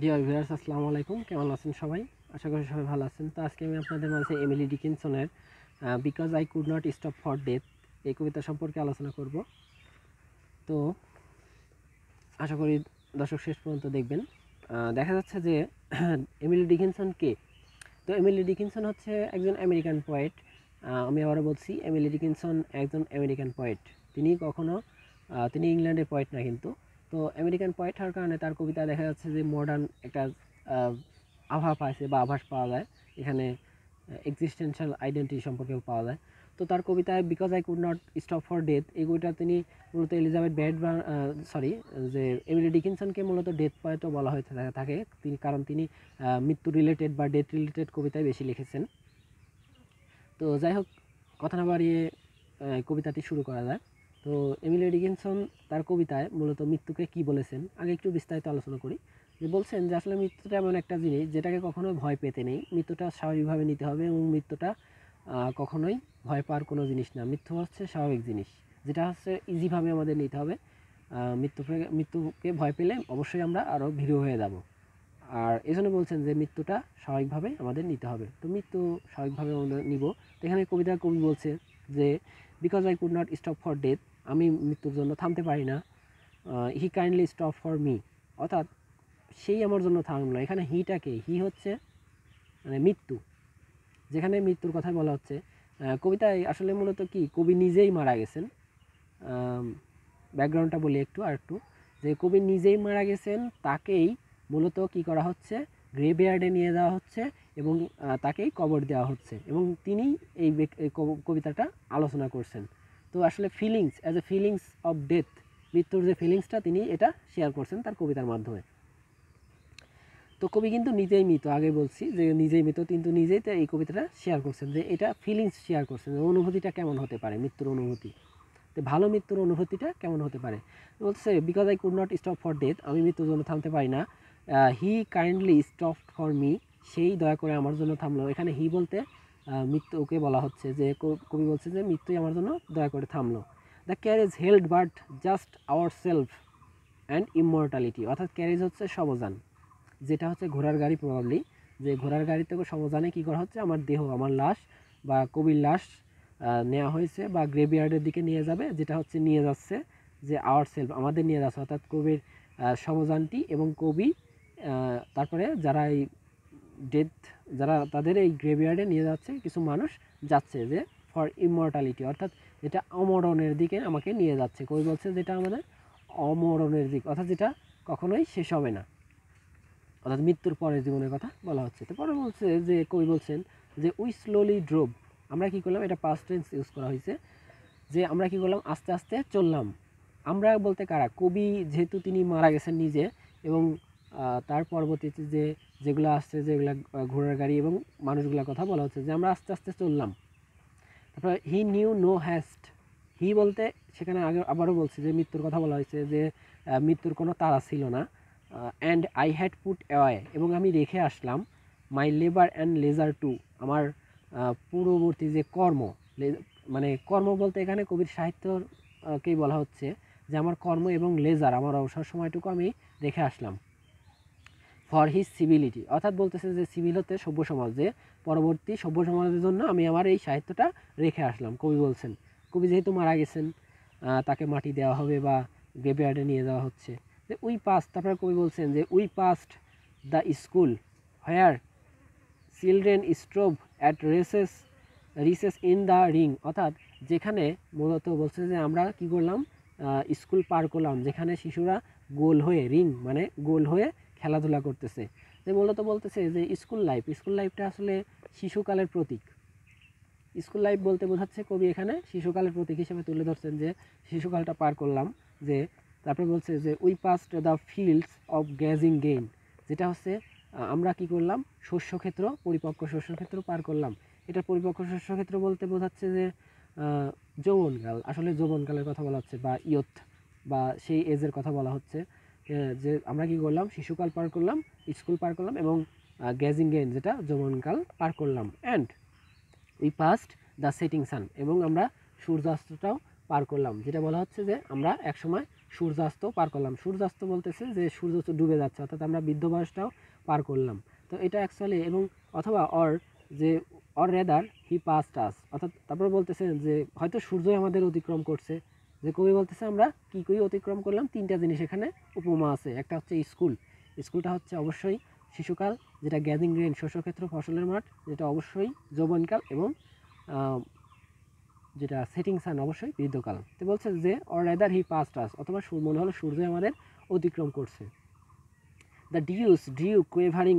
Dear viewers আসসালামু আলাইকুম। কেমন আছেন সবাই? আশা করি সবাই ভালো আছেন। তো আজকে আমি আপনাদের মাঝে Emily ডিকিনসনের because I could not stop for death এই কবিতা সম্পর্কে আলোচনা করব। তো আশা করি দর্শক শেষ পর্যন্ত দেখবেন। দেখা যাচ্ছে যে এমিলি ডিকিনসন কে? তো এমিলি ডিকিনসন হচ্ছে একজন আমেরিকান পোয়েট আমি আবারও বলছি এমিলি ডিকিনসন একজন আমেরিকান পোয়েট তিনি কখনো তিনি ইংল্যান্ডের পোয়েট না কিন্তু। তো আমেরিকান পোয়েট হওয়ার কারণে তার কবিতা দেখা যাচ্ছে যে মডার্ন একটা আভা পাইছে বা আভাস পাওয়া যায়। এখানে এক্সিস্টেন্সিয়াল আইডেন্টিটি সম্পর্কেও পাওয়া যায়। তো তার কবিতায় because I could not stop for death এই কবিতা তিনি মূলত এলিজাবেথ ব্যাড সরি যে এমিলি ডিকিনসনকে মূলত ডেথ পয়েন্টও বলা হয়ে থাকে। তিনি কারণ তিনি মৃত্যু রিলেটেড বা ডেথ রিলেটেড কবিতায় বেশি লিখেছেন। তো যাই হোক, কথা না বাড়িয়ে কবিতাটি শুরু করা যায়। তো এমিলি ডিকিনসন তার কবিতায় মূলত মৃত্যুকে কি বলেছেন, আগে একটু বিস্তারিত আলোচনা করি। যে বলছেন যে আসলে মৃত্যুটা এমন একটা জিনিস যেটাকে কখনোই ভয় পেতে নেই। মৃত্যুটা স্বাভাবিকভাবে নিতে হবে এবং মৃত্যুটা কখনোই ভয় পাওয়ার কোনো জিনিস না। মৃত্যু হচ্ছে স্বাভাবিক জিনিস, যেটা হচ্ছে ইজিভাবে আমাদের নিতে হবে। মৃত্যুকে মৃত্যুকে ভয় পেলে অবশ্যই আমরা আরও ভীরু হয়ে যাব। আর এই জন্য বলছেন যে মৃত্যুটা স্বাভাবিকভাবে আমাদের নিতে হবে। তো মৃত্যু স্বাভাবিকভাবে আমরা নিব। তো এখানে কবিতা কবি বলছে যে because I could not stop for death আমি মৃত্যুর জন্য থামতে পারি না। He kindly stop for me অর্থাৎ সেই আমার জন্য থামলো। এখানে হিটাকে হি হচ্ছে মানে মৃত্যু। যেখানে মৃত্যুর কথা বলা হচ্ছে। কবিতায় আসলে মূলত কি? কবি নিজেই মারা গেছেন। ব্যাকগ্রাউন্ডটা বলি একটু আর একটু। যে কবি নিজেই মারা গেছেন, তাকেই মূলত কি করা হচ্ছে? গ্রেভয়ার্ডে নিয়ে যাওয়া হচ্ছে এবং তাকেই কবর দেওয়া হচ্ছে। এবং তিনি এই এই কব- কবিতাটা আলোচনা করছেন। তো আসলে feelings as a feelings of death মৃত্যুর যে ফিলিংসটা তিনি এটা শেয়ার করছেন তার কবিতার মাধ্যমে। তো কবি কিন্তু নিজেই মৃত, আগে বলছি যে নিজেই মৃত, কিন্তু নিজেই এই কবিতাটা শেয়ার করছেন যে এটা ফিলিংস শেয়ার করছেন অনুভূতিটা কেমন হতে পারে মৃত্যুর অনুভূতি। তো ভালো মৃত্যুর অনুভূতিটা কেমন হতে পারে? বলছে because I could not stop for death আমি মৃত্যুর জন্য থামতে পারি না। He kindly stop for me সেই দয়া করে আমার জন্য থামলো। এখানে হি বলতে মৃত্যুকে বলা হচ্ছে যে কবি বলছে যে মৃত্যুই আমার জন্য দয়া করে থামলো। The carriage held but just our self and immortality অর্থাৎ ক্যারেজ হচ্ছে সবজান যেটা হচ্ছে ঘোড়ার গাড়ি প্রবাবলি যে ঘোড়ার গাড়িতে সবজানে কী করা হচ্ছে? আমার দেহ আমার লাশ বা কবির লাশ নেওয়া হয়েছে বা গ্রেভিয়ার্ডের দিকে নিয়ে যাবে যেটা হচ্ছে নিয়ে যাচ্ছে যে আওয়ার সেলফ আমাদের নিয়ে যাচ্ছে অর্থাৎ কবির আহ, সমজানটি এবং কবি তারপরে যারা এই ডেথ যারা তাদের এই গ্রেভিয়ার্ডে নিয়ে যাচ্ছে, কিছু মানুষ যাচ্ছে যে ফর ইমর্টালিটি অর্থাৎ যেটা অমরণের দিকে আমাকে নিয়ে যাচ্ছে। কবি বলছে যেটা আমাদের অমরণের দিক, অর্থাৎ যেটা কখনোই শেষ হবে না। অর্থাৎ মৃত্যুর পরের জীবনের কথা বলা হচ্ছে। তো পরে বলছে যে, কবি বলছেন যে উই স্লোলি ড্রোভ আমরা কি করলাম? এটা পাস্ট টেন্স ইউজ করা হয়েছে। যে, আমরা কি করলাম? আস্তে আস্তে চললাম। আমরা বলতে কারা? কবি যেহেতু তিনি মারা গেছেন নিজে এবং তার পরবর্তীতে যে যেগুলো আসছে, যেগুলো ঘোড়ার গাড়ি এবং মানুষগুলোর কথা বলা হচ্ছে যে আমরা আস্তে আস্তে চললাম। তারপর হি নিউ নো হ্যাস্ট হি বলতে সেখানে আগে আবারও বলছে যে মৃত্যুর কথা বলা হয়েছে যে মৃত্যুর কোনো তাড়া ছিল না। And I had put away এবং আমি রেখে আসলাম my labour and leisure to আমার পূর্ববর্তী যে কর্ম। মানে কর্ম বলতে এখানে কবির সাহিত্যকেই বলা হচ্ছে যে আমার কর্ম এবং লেজার আমার অবসর সময়টুকু আমি রেখে আসলাম। ফর হিজ সিভিলিটি অর্থাৎ বলতেছে যে সিভিল হতে সভ্য সমাজ, যে পরবর্তী সভ্য সমাজের জন্য আমি আমার এই সাহিত্যটা রেখে আসলাম। কবি বলছেন, কবি যেহেতু মারা গেছেন তাকে মাটি দেওয়া হবে বা গ্রেভিয়ার্ডে নিয়ে যাওয়া হচ্ছে। যে উই পাস্ট তারপরে কবি বলছেন যে we passed the school where children strove at recess recess in the ring অর্থাৎ যেখানে মূলত বলছে যে আমরা কি করলাম স্কুল পার করলাম, যেখানে শিশুরা গোল হয়ে রিং মানে গোল হয়ে খেলাধুলা করতেছে। যে মূলত বলতেছে যে স্কুল লাইফ স্কুল লাইফটা আসলে শিশুকালের প্রতীক। স্কুল লাইফ বলতে বোঝাচ্ছে কবি এখানে শিশুকালের প্রতীক হিসেবে তুলে ধরছেন যে শিশুকালটা পার করলাম, যে তারপরে বলছে যে we passed the fields of gazing grain যেটা হচ্ছে আমরা কি করলাম? শস্যক্ষেত্র, পরিপক্ক শস্যক্ষেত্র পার করলাম। এটা পরিপক্ক শস্যক্ষেত্র বলতে বোঝাচ্ছে যে যৌবনকাল। আসলে যৌবনকালের কথা বলা হচ্ছে বা ইয়থ বা সেই এজের কথা বলা হচ্ছে। যে আমরা কি করলাম? শিশুকাল পার করলাম, স্কুল পার করলাম এবং গ্যাজিং গেইন যেটা যৌবনকাল পার করলাম। And we passed the setting sun এবং আমরা সূর্যাস্তটাও পার করলাম, যেটা বলা হচ্ছে যে আমরা একসময় সূর্যাস্ত পার করলাম। সূর্যাস্ত বলতেছে যে সূর্য ডুবে যাচ্ছে, অর্থাৎ আমরা বৃদ্ধ বয়সটাও পার করলাম। তো এটা অ্যাকচুয়ালি এবং অথবা অর যে অর রেদার হি পাস টাস অর্থাৎ তারপরে বলতেছে যে হয়তো সূর্যই আমাদের অতিক্রম করছে। যে কবি বলতেছে আমরা, কী কী অতিক্রম করলাম, তিনটা জিনিস এখানে উপমা আছে। একটা হচ্ছে স্কুল। স্কুলটা হচ্ছে অবশ্যই শিশুকাল, যেটা গ্যাদিং গ্রেন, শস্যক্ষেত্র, ফসলের মাঠ, যেটা অবশ্যই যৌবনকাল এবং যেটা সেটিং সান অবশ্যই বৃদ্ধকাল। তো বলছে যে অর রেদার হি পাস টাস অথবা মনে হলো সূর্য আমাদের অতিক্রম করছে। The dews dew quivering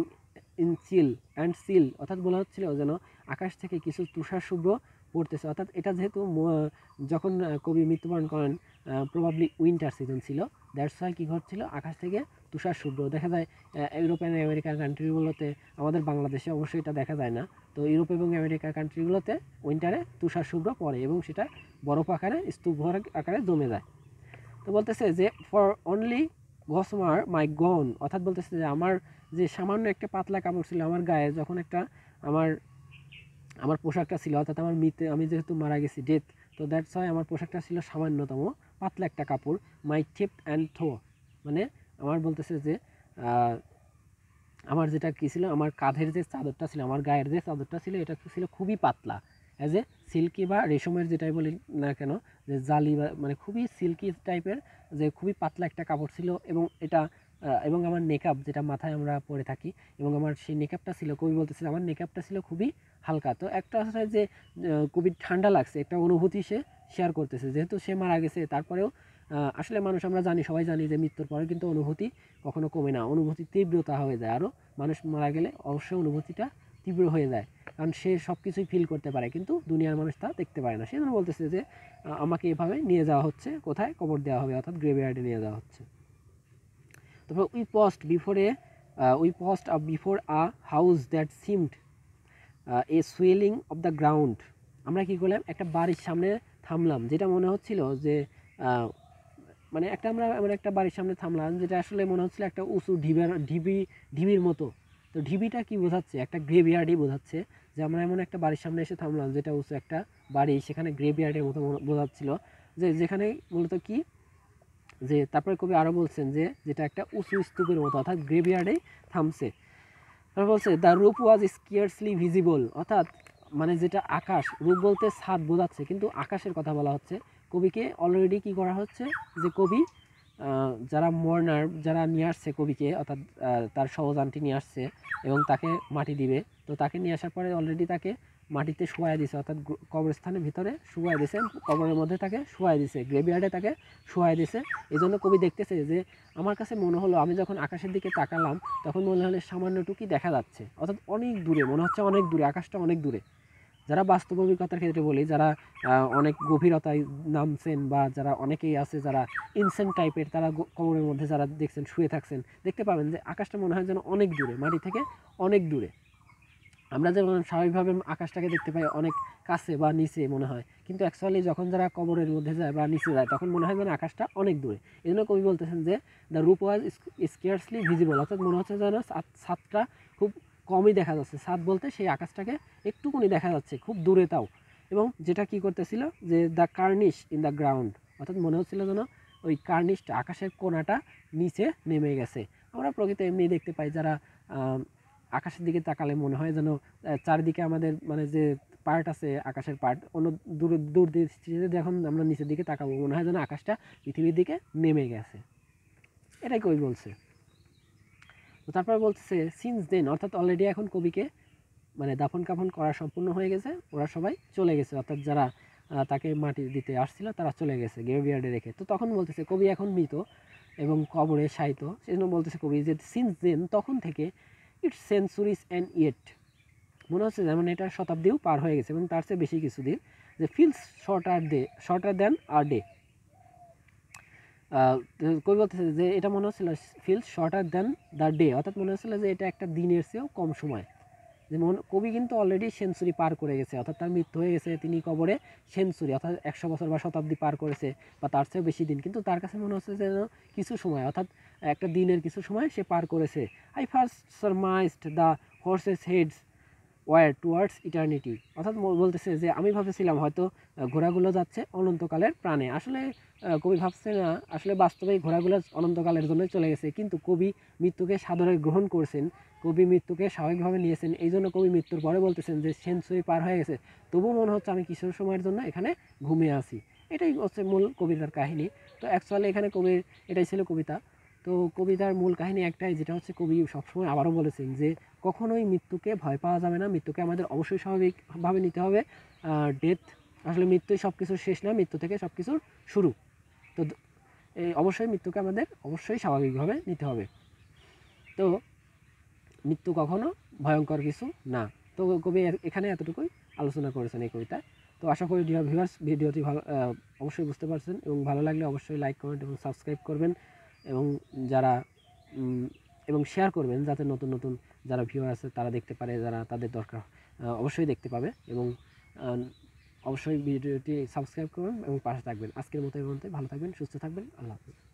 in chill and sill অর্থাৎ বলা হচ্ছিল যেন আকাশ থেকে কিছু তুষার শুভ্র পড়তেছে অর্থাৎ এটা যেহেতু যখন কবি মৃত্যুবরণ করেন প্রবাবলি উইন্টার সিজন ছিল। দ্যাটস ওয়াই কী ঘটছিল? আকাশ থেকে তুষার শুভ্র। দেখা যায় ইউরোপিয়ান আমেরিকান কান্ট্রিগুলোতে আমাদের বাংলাদেশে অবশ্যই এটা দেখা যায় না। তো ইউরোপ এবং আমেরিকা কান্ট্রিগুলোতে উইন্টারে তুষার শুভ্র পড়ে এবং সেটা বরফ আকারে, স্তূপ আকারে জমে যায়। তো বলতেছে যে for only gossamer my gown অর্থাৎ বলতেছে যে, আমার যে সামান্য একটা পাতলা কাপড় ছিল আমার গায়ে, যখন একটা আমার আমার পোশাকটা ছিল, অর্থাৎ আমার মৃত্যু, আমি যেহেতু মারা গেছি ডেথ তো দ্যাটস হয় আমার পোশাকটা ছিল সামান্যতম, পাতলা একটা কাপড় মাই টেপ অ্যান্ড থো মানে আমার বলতেছে যে আমার যেটা কী ছিল, আমার কাঁধের যে চাদরটা ছিল, আমার গায়ের যে চাদরটা ছিল, এটা ছিল খুবই পাতলা। অ্যাজ এ সিল্কি বা রেশমের যেটাই বলি না কেন, যে জালি বা মানে খুবই সিল্কি টাইপের যে খুবই পাতলা একটা কাপড় ছিল এবং এটা এবং আমার নেকআপ যেটা মাথায় আমরা পরে থাকি, এবং আমার সেই নেকআপটা ছিল, কবি বলতেছে আমার নেকআপটা ছিল খুবই হালকা। তো একটা হচ্ছে যে খুবই ঠান্ডা লাগছে, একটা অনুভূতি সে শেয়ার করতেছে। যেহেতু সে মারা গেছে, তারপরেও আসলে মানুষ আমরা জানি, সবাই জানি যে মৃত্যুর পরে কিন্তু অনুভূতি কখনো কমে না, অনুভূতি তীব্রতা হয়ে যায়। আরও মানুষ মারা গেলে অবশ্যই অনুভূতিটা তীব্র হয়ে যায়, কারণ সে সব কিছুই ফিল করতে পারে, কিন্তু দুনিয়ার মানুষ তা দেখতে পারে না। সেজন্য বলতেছে যে আমাকে এভাবে নিয়ে যাওয়া হচ্ছে, কোথায়? কবর দেওয়া হবে, অর্থাৎ গ্রেভিয়ার্ডে নিয়ে যাওয়া হচ্ছে। তারপর we paused before we paused a before a house that seemed a swelling of the ground আমরা কী করলাম? একটা বাড়ির সামনে থামলাম, যেটা মনে হচ্ছিল যে মানে একটা আমরা আমরা একটা বাড়ির সামনে থামলাম, যেটা আসলে মনে হচ্ছিল একটা উঁচু ঢিবের ঢিবি, ঢিবির মতো। তো ঢিবিটা কি বোঝাচ্ছে? একটা গ্রেভিয়ার্ডই বোঝাচ্ছে যে, আমরা এমন একটা বাড়ির সামনে এসে থামলাম, যেটা উঁচু একটা বাড়ি, সেখানে গ্রেভিয়ার্ডের মতো বোঝাচ্ছিল। যে, যেখানে মূলত কি? যে তারপরে কবি আরও বলছেন যে যেটা একটা উঁচু স্তূপের মতো, অর্থাৎ গ্রেভিয়ার্ডেই থামছে। তারপর বলছে দ্য রূপ ওয়াজ স্কিয়ার্সলি ভিজিবল অর্থাৎ মানে যেটা আকাশ, রূপ বলতে ছাদ বোঝাচ্ছে, কিন্তু আকাশের কথা বলা হচ্ছে। কবিকে অলরেডি কি করা হচ্ছে? যে কবি যারা মর্নার যারা নিয়ে আসছে কবিকে, অর্থাৎ তার সহজানটি নিয়ে আসছে এবং তাকে মাটি দিবে। তো তাকে নিয়ে আসার পরে অলরেডি তাকে মাটিতে শুয়াই দিছে, অর্থাৎ কবরস্থানের ভিতরে শুয়াই দিছে, কবরের মধ্যে তাকে শুয়াই দিছে গ্রেভিয়ার্ডে তাকে শুয়াই দিছে। এই জন্য কবি দেখতেছে যে, আমার কাছে মনে হলো, আমি যখন আকাশের দিকে তাকালাম, তখন মনে হলো সামান্যটুকুই দেখা যাচ্ছে। অর্থাৎ অনেক দূরে, মনে হচ্ছে অনেক দূরে, আকাশটা অনেক দূরে। যারা বাস্তব অভিজ্ঞতার ক্ষেত্রে বলি, যারা অনেক গভীরতায় নামছেন বা যারা অনেকেই আছে যারা ইনসেন্ট টাইপের তারা কবরের মধ্যে যারা দেখছেন, শুয়ে থাকছেন, দেখতে পাবেন যে আকাশটা মনে হয় যেন অনেক দূরে, মাটি থেকে অনেক দূরে। আমরা যেমন স্বাভাবিকভাবে আকাশটাকে দেখতে পাই অনেক কাছে বা নিচে মনে হয়। কিন্তু অ্যাকচুয়ালি যখন যারা কবরের মধ্যে যায় বা নিচে যায়, তখন মনে হয় যেন আকাশটা অনেক দূরে। এই জন্য কবি বলতেছেন যে দ্য রূপ ওয়াজ স্কেয়ার্সলি ভিজিবল অর্থাৎ মনে হচ্ছে যেন ছাদ- ছাদটা খুব কমই দেখা যাচ্ছে। ছাদ বলতে সেই আকাশটাকে একটুকুনি দেখা যাচ্ছে, খুব দূরে তাও। এবং যেটা কি করতেছিল যে the cornice in the ground অর্থাৎ মনে হচ্ছিল যেন ওই কার্নিশটা আকাশের কোনাটা নিচে নেমে গেছে। আমরা প্রকৃতি এমনি দেখতে পাই যারা আকাশের দিকে তাকালে মনে হয় যেন চারিদিকে আমাদের মানে যে পার্ট আছে আকাশের পার্ট অন্য দূর দূর দৃষ্টিতে যখন আমরা নিচের দিকে তাকাবো, মনে হয় যেন আকাশটা পৃথিবীর দিকে নেমে গেছে। এটাই কবি বলছে। তো তারপরে বলছে সিন্স দেন অর্থাৎ অলরেডি এখন কবিকে মানে দাফন কাফন করা সম্পূর্ণ হয়ে গেছে, ওরা সবাই চলে গেছে। অর্থাৎ যারা তাকে মাটি দিতে আসছিল, তারা চলে গেছে গ্রেভিয়ার্ডে রেখে। তো তখন বলতেছে, কবি এখন মৃত এবং কবরে সাহিত্য সেজন্য বলতেছে কবি যে সিন্স দেন তখন থেকে ইটস সেঞ্চুরিজ অ্যান্ড ইয়েট মনে হচ্ছে যেমন এটা শতাব্দীও পার হয়ে গেছে এবং তার চেয়ে বেশি কিছুদিন। যে feels shorter day shorter than আর ডে কবি বলতেছে যে এটা মনে হচ্ছিল feels shorter than the day অর্থাৎ মনে হচ্ছিল যে এটা একটা দিনের চেয়েও কম সময়। যেমন কবি কিন্তু অলরেডি সেঞ্চুরি পার করে গেছে, অর্থাৎ তার মৃত্যু হয়ে গেছে তিনি কবরে সেঞ্চুরি অর্থাৎ একশো বছর বা শতাব্দী পার করেছে বা তার চেয়েও বেশি দিন। কিন্তু তার কাছে মনে হচ্ছে যেন কিছু সময়, অর্থাৎ একটা দিনের কিছু সময় সে পার করেছে। I first surmised the horses heads were towards eternity. অর্থাৎ বলতেছে যে, আমি ভাবতেছিলাম হয়তো ঘোড়াগুলো যাচ্ছে অনন্তকালের প্রাণে। আসলে কবি ভাবছে না, আসলে বাস্তবে ঘোড়াগুলো অনন্তকালের জন্যই চলে গেছে। কিন্তু কবি মৃত্যুকে সাদরে গ্রহণ করছেন, কবি মৃত্যুকে স্বাভাবিকভাবে নিয়েছেন। এই জন্য কবি মৃত্যুর পরে বলতেছেন যে, সেঞ্চুরি পার হয়ে গেছে। তবু মনে হচ্ছে আমি কিছু সময়ের জন্য এখানে ঘুমিয়ে আছি। এটাই হচ্ছে মূল কবিতার কাহিনী। তো অ্যাকচুয়ালি এখানে কবির, এটাই ছিল কবিতা। তো কবিতার মূল কাহিনী একটাই, যেটা হচ্ছে কবি সবসময় আবারও বলেছেন যে কখনোই মৃত্যুকে ভয় পাওয়া যাবে না, মৃত্যুকে আমাদের অবশ্যই স্বাভাবিকভাবে নিতে হবে। ডেথ আসলে মৃত্যুই সব কিছুর শেষ না, মৃত্যু থেকে সব কিছুর শুরু। তো এই অবশ্যই মৃত্যুকে আমাদের অবশ্যই স্বাভাবিকভাবে নিতে হবে। তো মৃত্যু কখনো ভয়ঙ্কর কিছু না। তো কবি এখানে এতটুকুই আলোচনা করেছেন এই কবিতা তো আশা করি ভিউয়ার্স ভিডিওটি ভালো অবশ্যই বুঝতে পারছেন এবং ভালো লাগলে অবশ্যই লাইক কমেন্ট এবং সাবস্ক্রাইব করবেন। এবং যারা এবং শেয়ার করবেন যাতে নতুন নতুন যারা ভিউয়ার আছে তারা দেখতে পারে, যারা তাদের দরকার অবশ্যই দেখতে পাবে এবং অবশ্যই ভিডিওটি সাবস্ক্রাইব করবেন এবং পাশে থাকবেন। আজকের মতো এই পর্যন্ত ভালো থাকবেন, সুস্থ থাকবেন। আল্লাহ হাফিজ।